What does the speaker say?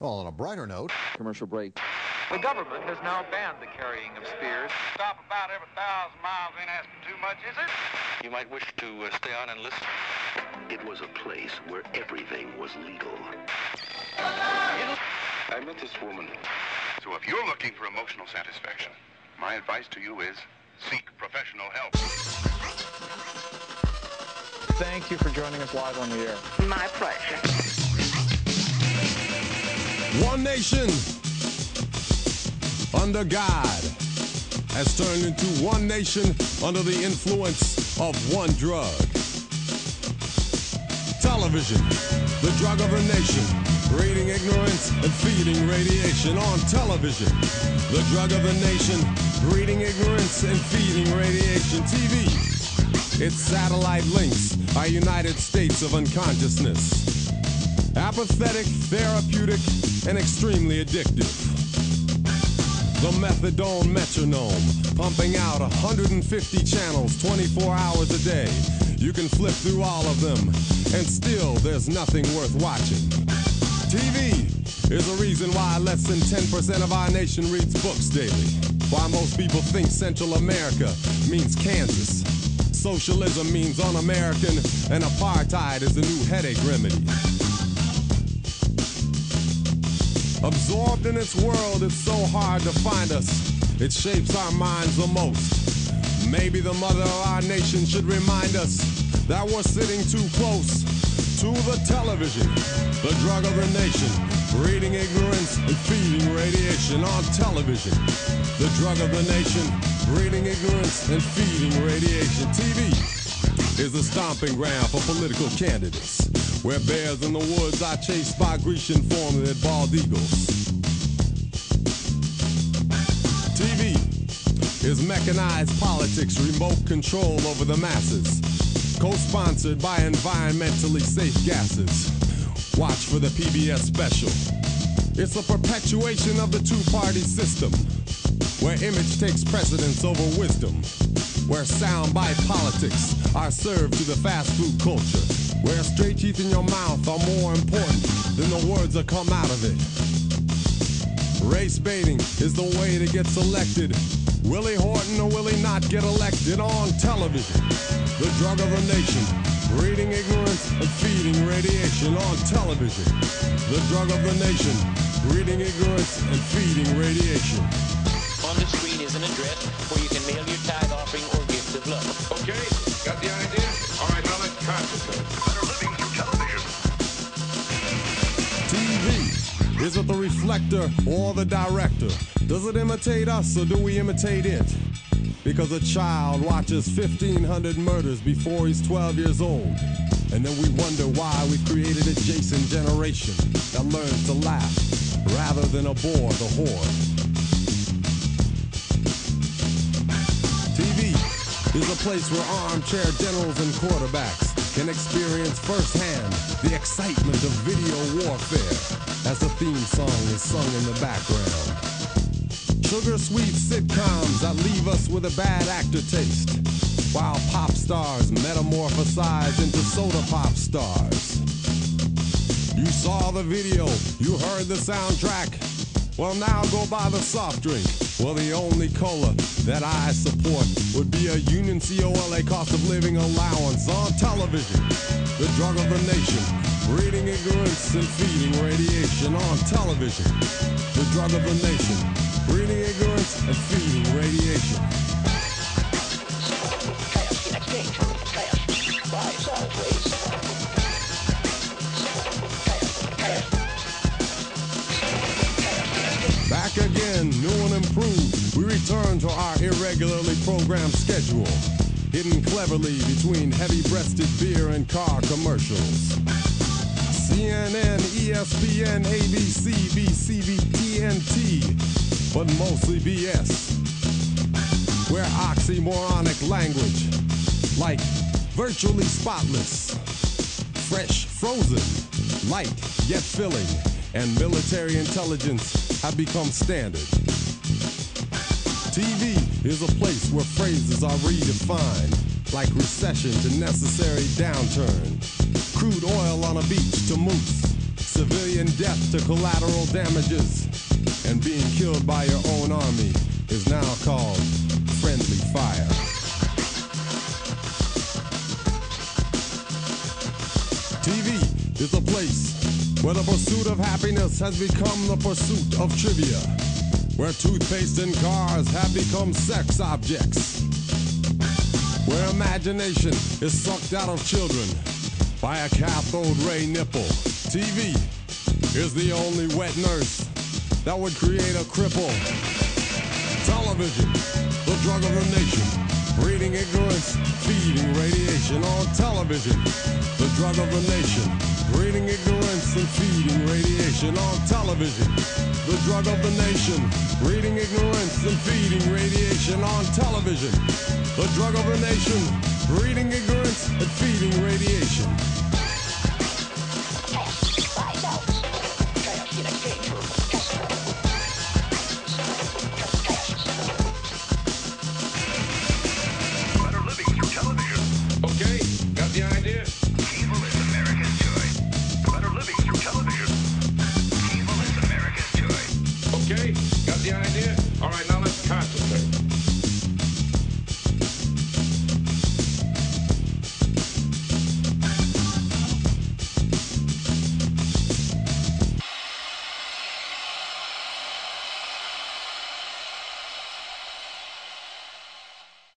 Well, on a brighter note, Commercial break. The government has now banned the carrying of spears. Stop about every thousand miles ain't asking too much, is it? You might wish to uh, stay on and listen. It was a place where everything was legal. I met this woman. So if you're looking for emotional satisfaction, my advice to you is seek professional help. Thank you for joining us live on the air. My pleasure. One nation under God has turned into one nation under the influence of one drug. Television, the drug of the nation, breeding ignorance and feeding radiation on television. The drug of the nation, breeding ignorance and feeding radiation. TV, its satellite links our United States of unconsciousness. Apathetic, therapeutic, and extremely addictive. The methadone metronome, pumping out 150 channels 24 hours a day. You can flip through all of them, and still there's nothing worth watching. TV is the reason why less than 10% of our nation reads books daily. Why most people think Central America means Kansas. Socialism means un-American, and apartheid is the new headache remedy. Absorbed in its world, it's so hard to find us. It shapes our minds the most. Maybe the mother of our nation should remind us that we're sitting too close to the television, the drug of the nation, breeding ignorance and feeding radiation on television. The drug of the nation, breeding ignorance and feeding radiation. TV is a stomping ground for political candidates, where bears in the woods are chased by Grecian formed bald eagles. TV is mechanized politics, remote control over the masses, co-sponsored by environmentally safe gases. Watch for the PBS special. It's a perpetuation of the two-party system, where image takes precedence over wisdom, where soundbite politics are served to the fast food culture, where straight teeth in your mouth are more important than the words that come out of it. Race baiting is the way to get selected. Willie Horton or will he not get elected on television? The drug of the nation, breeding ignorance and feeding radiation on television. The drug of the nation, breeding ignorance and feeding radiation. On the screen is an address where you can mail your tithe offering or gift of love. Okay, got the Is it the reflector or the director? Does it imitate us or do we imitate it? Because a child watches 1,500 murders before he's 12 years old. And then we wonder why we created a Jason generation that learns to laugh rather than abhor the horde. TV is a place where armchair generals and quarterbacks can experience firsthand the excitement of video warfare as the theme song is sung in the background. Sugar sweet sitcoms that leave us with a bad actor taste, while pop stars metamorphosize into soda pop stars. You saw the video, you heard the soundtrack. Well, now go buy the soft drink. Well, the only cola that I support would be a Union COLA cost of living allowance on television. The drug of the nation, breeding ignorance and feeding radiation on television. The drug of the nation, breeding ignorance and feeding radiation. Again, new and improved. We return to our irregularly programmed schedule, hidden cleverly between heavy-breasted beer and car commercials. CNN, ESPN, ABC, BCB, TNT, but mostly BS. Where oxymoronic language, like virtually spotless, fresh, frozen, light yet filling, and military intelligence have become standard. TV is a place where phrases are redefined, like recession to necessary downturn, crude oil on a beach to mousse, civilian death to collateral damages, and being killed by your own army is now called friendly fire. TV is a place where the pursuit of happiness has become the pursuit of trivia, where toothpaste and cars have become sex objects, where imagination is sucked out of children by a cathode ray nipple. TV is the only wet nurse that would create a cripple. Television, the drug of the nation. Breeding ignorance, feeding radiation on television. The drug of the nation. Breeding ignorance and feeding radiation on television. The drug of the nation. Breeding ignorance and feeding radiation on television. The drug of the nation. Breeding ignorance and feeding radiation.